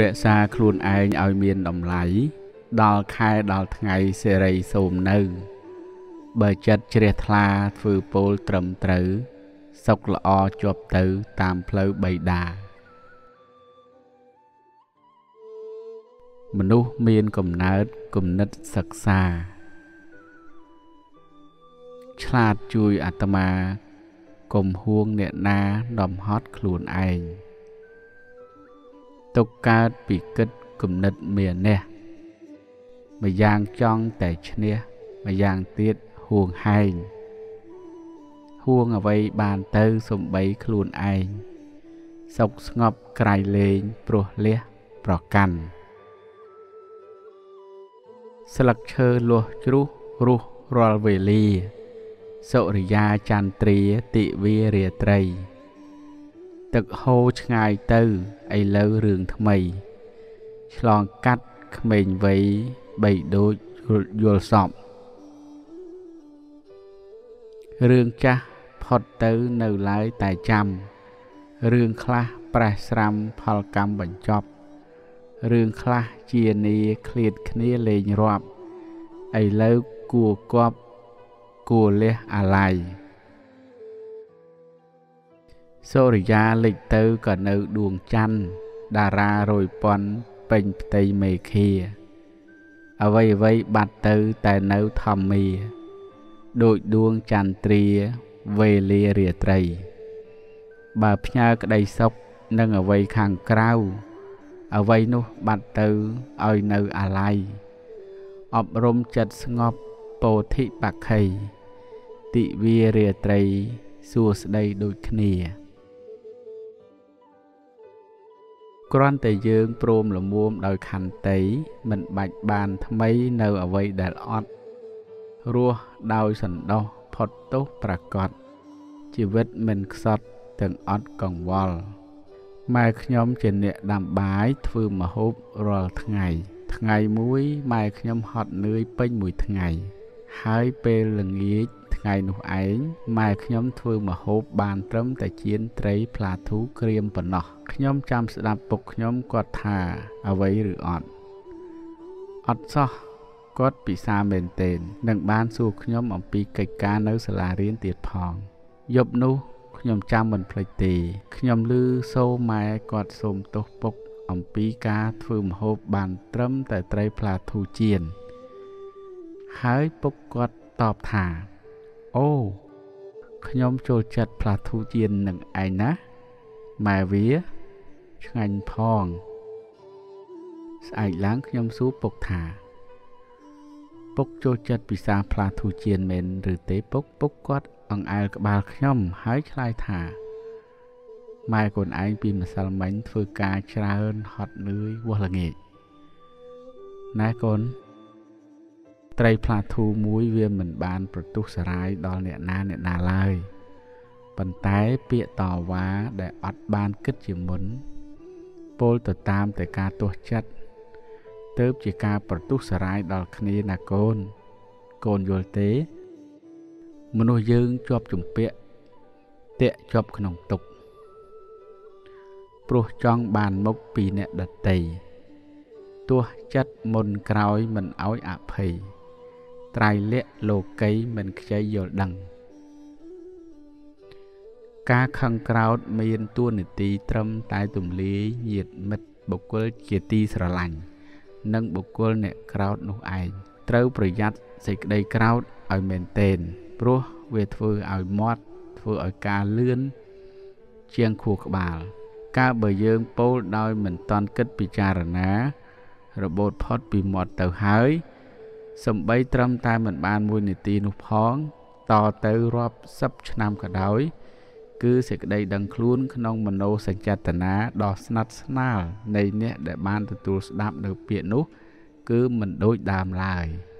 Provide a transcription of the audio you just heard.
រក្សាខ្លួនឯងឲ្យមានតម្លៃដល់ខែដល់ថ្ងៃសេរីសូមនៅ បើចិត្តជ្រះថ្លាធ្វើពោលត្រឹមត្រូវសុខល្អជាប់ទៅតាមផ្លូវបៃតាមនុស្សមានកំណើតគំនិតសិក្សា ឆ្លាតជួយអាត្មាកុំហួងអ្នកណាដំហត់ខ្លួនឯង ទុកកើតពីគិតគំនិតមាននេះម្យ៉ាងចង់តែឈ្នះម្យ៉ាងទៀតហួងហែងហួងអ្វីបានទៅសំបីខ្លួនឯងសុកស្ងប់ក្រៃលែងព្រោះលះប្រកាន់ស្លឹកឈើលាស់ជ្រុះរស់រាល់វេលា សុរិយាចន្ទ្រាតិវារាត្រី ទឹកហូរឆ្ងាយទៅឥឡូវរឿងថ្មី ឆ្លងកាត់ក្មេងវ័យបីដូចយល់សពរឿងចាស់ផុតទៅនៅឡើយតែចាំរឿងខ្លះប្រេះស្រាំផលកម្មបញ្ចប់រឿងខ្លះជានីឃ្លាតគ្នាលេងរាប់ឥឡូវគួគប់គួលះអាឡ័យ សូរិយាលេចទៅក៏នៅដួងច័ន្ទតារារយពាន់ពេញផ្ទៃមេឃាអ្វីអ្វីបាត់ទៅតែនៅធម្មាដូចដួងចន្ទ្រាវេលារាត្រី បើផ្ញើក្តីសុខនឹងអ្វីខាងក្រៅអ្វីនោះបាត់ទៅឲ្យនៅអាល័យអប់រំចិត្តស្ងប់ពោធិបក្ខីតិវារាត្រីសួស្តីដូចគ្នា គ្រាន់តែយើងព្រមលមួមដោយខន្តី មិនបាច់បានថ្មីនៅអ្វីដែលអត់រស់ដោយសន្តោសផុតទោសប្រកបជីវិតមិនខ្សត់ទាំងអត់កង្វល់ម៉ែខ្ញុំជាអ្នកដាំបាយធ្វើម្ហូបរាល់ថ្ងៃ ថ្ងៃមួយម៉ែខ្ញុំហត់នឿយពេញមួយថ្ងៃ ហើយពេលល្ងាចថ្ងៃនោះឯងម៉ែខ្ញុំធ្វើម្ហូបបានត្រឹមតែចៀនត្រី ផ្លាធូក្រៀមប៉ុណ្ណោះ ខ្ញុំចាំស្ដាប់ពុកខ្ញុំគាត់ថាអ្វីឬអត់អត់សោះគាត់ពិសាមែនទែននឹងបានសួរខ្ញុំអំពីកិច្ចការនៅសាលារៀនទៀតផងយប់នោះខ្ញុំចាំមិនភ្លេចទេខ្ញុំឮសូម៉ែគាត់សូមទោសពុកអំពីការធ្វើម្ហូបបានត្រឹមតែត្រីផ្លាធូចៀនហើយពុកគាត់តបថាអូខ្ញុំចូលចិត្តផ្លាធូចៀននឹងឯងណាម៉ែវា ឆ្ងាញ់ផង ស្អែកឡើងខ្ញុំសួរពុកថាពុកចូលចិត្តពិសាផ្លាធូចៀនមែនឬទេពុកពុកគាត់អង្អែលក្បាលខ្ញុំហើយឆ្លើយថាម៉ែកូនឯងពីម្សិលមិញធ្វើការច្រើនហត់នឿយវាស់ល្ងាចណែកូនត្រីផ្លាធូមួយវាមិនបាន ប្រទុះសារាយដល់អ្នកណាអ្នកណាឡើយប៉ុន្តែពាក្យតវ៉ាដែលអត់បានគិតជាមុន ពោលទៅតាមតែការទាស់ចិត្តទៅជាការប្រទុះសារាយដល់គ្នាណាកូនកូនយល់ទេ មនុស្សយើងជាប់ជំពាក់តាក់ជាប់ក្នុងទុកព្រោះចង់បានមុខពីអ្នកដតីទោះចិត្តមុនក្រោយមិនអោយអភ័យត្រៃលក្ខលោកីមិនខ្ចីយល់ដឹង ការខឹងក្រោតមានទួនាទីត្រឹមតែទម្លាយញាតមិត្តបុគ្គលជាទីស្រឡាញ់និងបុគ្គលអ្នកក្រោតនោះឯងត្រូវប្រយ័ត្នសេចក្តីក្រោតឲ្យមែនទែនព្រោះវាធ្វើឲ្យមាត់ធ្វើឲ្យការលឿនជាងខួរក្បាលកាលបើយើងពោលដោយមិនតន់គិតពិចារណា របូតផុតពីមាត់ទៅហើយសំបីត្រឹមតែមិនបានមួយនាទីនោះផង តទៅរាប់សិបឆ្នាំក៏ដោយ គឺសេចក្តីដឹងខ្លួនក្នុងមโนសញ្ចេតនាដ៏ស្និទ្ធស្នាលនៃអ្នកដែលបានទទួលស្ដាប់នៅពាក្យនោះ គឺមិនដូចដើមឡើយ។